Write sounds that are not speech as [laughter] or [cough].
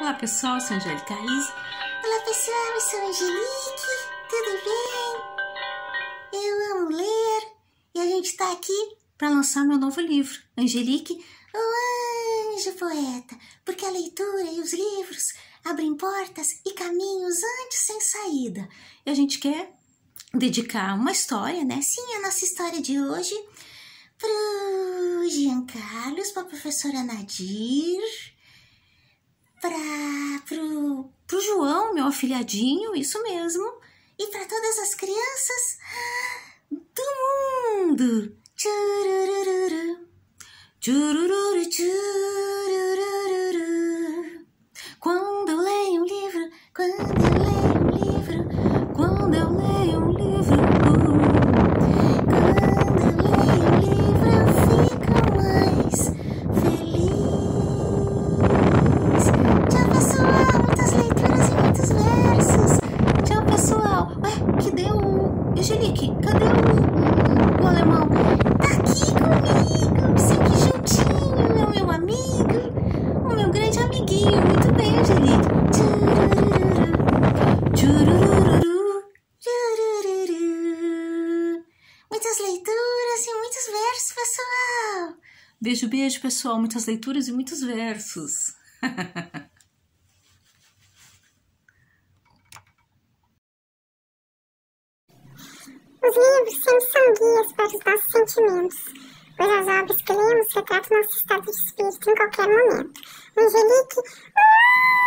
Olá pessoal, eu sou a Angélica Riz. Olá pessoal, eu sou a Angelique. Tudo bem? Eu amo ler e a gente tá aqui para lançar meu novo livro, Angelique, o Anjo Poeta, porque a leitura e os livros abrem portas e caminhos antes sem saída. E a gente quer dedicar uma história, né? Sim, a nossa história de hoje pro Jean Carlos, pra professora Nadir, afilhadinho, isso mesmo, e para todas as crianças do mundo. Tchurururu, tchurururu, tchurururu. Quando eu leio um livro, quando eu leio Angelique, cadê o, o alemão? Tá aqui comigo, sempre juntinho, é o meu amigo, o meu grande amiguinho. Muito bem, Angelique. Tchurururu, tchurururu. Muitas leituras e muitos versos, pessoal. Beijo, beijo, pessoal. Muitas leituras e muitos versos. [laughs] Os livros sempre são guias para os nossos sentimentos, pois as obras que lemos retratam nosso estado de espírito em qualquer momento. Angelique, hum,